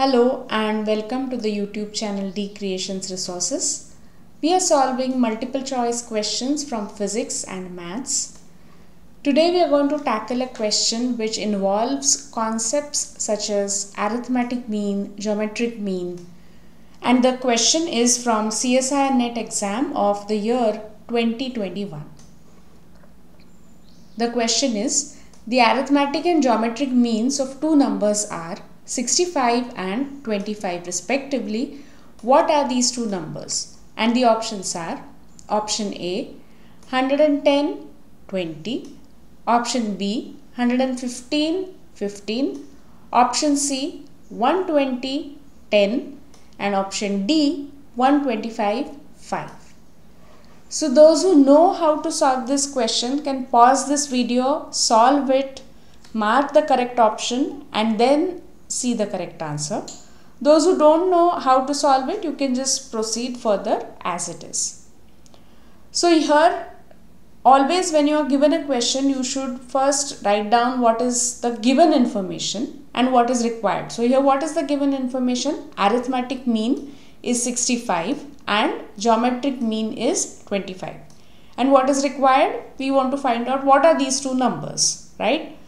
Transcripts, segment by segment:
Hello and welcome to the YouTube channel D Creations Resources. We are solving multiple choice questions from physics and maths. Today we are going to tackle a question which involves concepts such as arithmetic mean, geometric mean and the question is from CSIR NET exam of the year 2021. The question is the arithmetic and geometric means of two numbers are 65 and 25 respectively. What are these two numbers? And the options are option A 110 20, option B 115 15, option C 120 10 and option D 125 5. So those who know how to solve this question can pause this video, solve it, mark the correct option and then see the correct answer. Those who don't know how to solve it, you can just proceed further as it is. So here, always when you are given a question, you should first write down what is the given information and what is required. So here, what is the given information? Arithmetic mean is 65 and geometric mean is 25. And what is required? We want to find out what are these two numbers, right?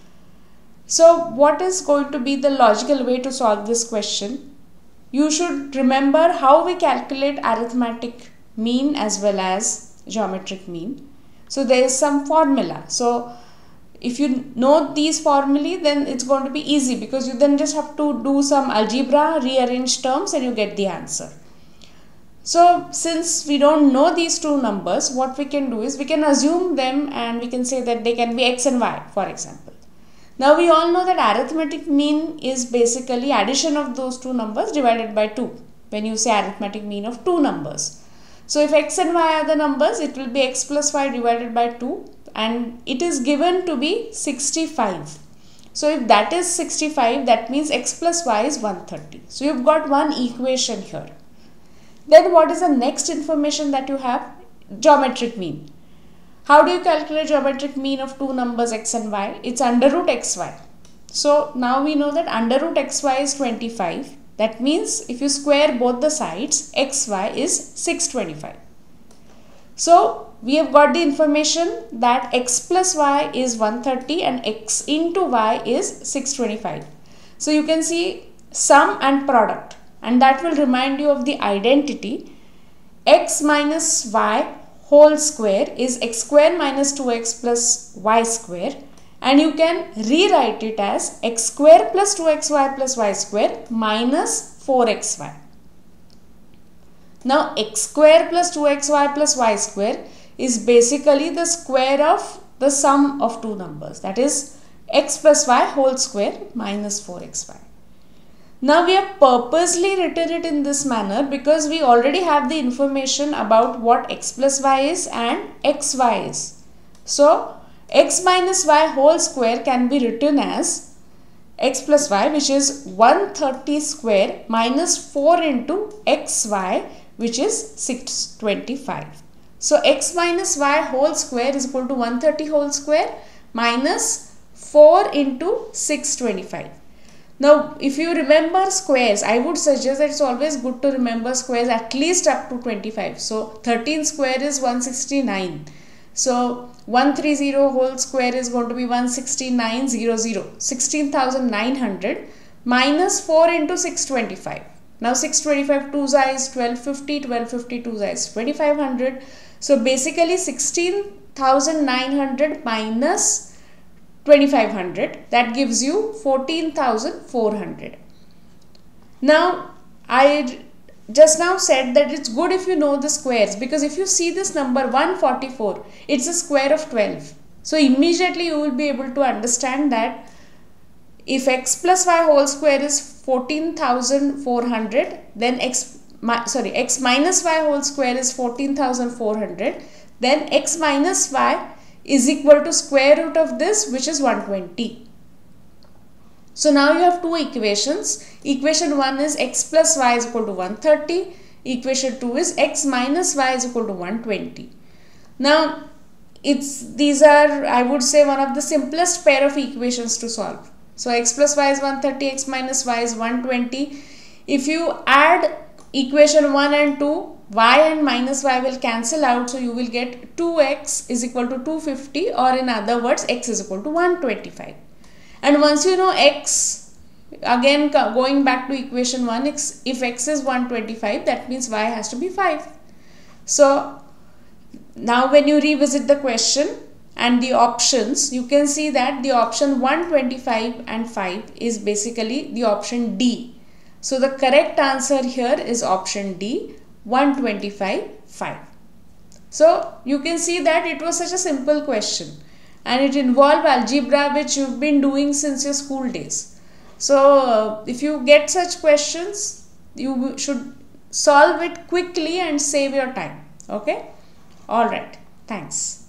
So what is going to be the logical way to solve this question? You should remember how we calculate arithmetic mean as well as geometric mean. So there is some formula. So if you know these formulae then it's going to be easy because you then just have to do some algebra, rearrange terms and you get the answer. So since we don't know these two numbers, what we can do is we can assume them and we can say that they can be x and y for example. Now we all know that arithmetic mean is basically addition of those two numbers divided by 2 when you say arithmetic mean of two numbers. So if x and y are the numbers it will be x plus y divided by 2 and it is given to be 65. So if that is 65 that means x plus y is 130. So you've got one equation here. Then what is the next information that you have? Geometric mean. How do you calculate geometric mean of two numbers x and y? It's under root xy. So now we know that under root xy is 25. That means if you square both the sides, xy is 625. So we have got the information that x plus y is 130 and x into y is 625. So you can see sum and product and that will remind you of the identity x minus y whole square is x square minus 2x plus y square and you can rewrite it as x square plus 2xy plus y square minus 4xy. Now x square plus 2xy plus y square is basically the square of the sum of two numbers that is x plus y whole square minus 4xy. Now we have purposely written it in this manner because we already have the information about what x plus y is and xy is. So x minus y whole square can be written as x plus y which is 130 square minus 4 into xy which is 625. So x minus y whole square is equal to 130 whole square minus 4 into 625. Now, if you remember squares, I would suggest that it's always good to remember squares at least up to 25. So, 13 square is 169. So, 130 whole square is going to be 16900, 16,900 minus 4 into 625. Now, 625 2 is 1250, 1250 2 is 2500. So, basically 16,900 minus 2500 that gives you 14400 now i just now said that it's good if you know the squares because if you see this number 144 it's a square of 12 so immediately you will be able to understand that if x plus y whole square is 14400 then x sorry x minus y whole square is 14400 then x minus y is equal to square root of this which is 120. So now you have two equations. Equation 1 is x plus y is equal to 130. Equation 2 is x minus y is equal to 120. Now it's these are I would say one of the simplest pair of equations to solve. So x plus y is 130, x minus y is 120. if you add equation 1 and 2 y and minus y will cancel out so you will get 2x is equal to 250 or in other words x is equal to 125 and once you know x again going back to equation 1 x, if x is 125 that means y has to be 5 so now when you revisit the question and the options you can see that the option 125 and 5 is basically the option D. So the correct answer here is option D 125 5. So you can see that it was such a simple question and it involved algebra which you've been doing since your school days. So uh, if you get such questions you should solve it quickly and save your time. Okay. Alright. Thanks.